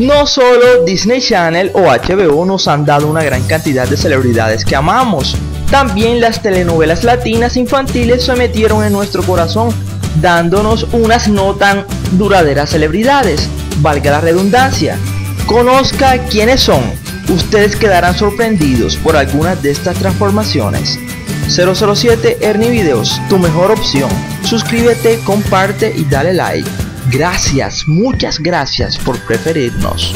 No solo Disney Channel o HBO nos han dado una gran cantidad de celebridades que amamos, también las telenovelas latinas infantiles se metieron en nuestro corazón, dándonos unas no tan duraderas celebridades, valga la redundancia. Conozca quiénes son, ustedes quedarán sorprendidos por algunas de estas transformaciones. 007 Ernie Videos, tu mejor opción. Suscríbete, comparte y dale like. Gracias, muchas gracias por preferirnos.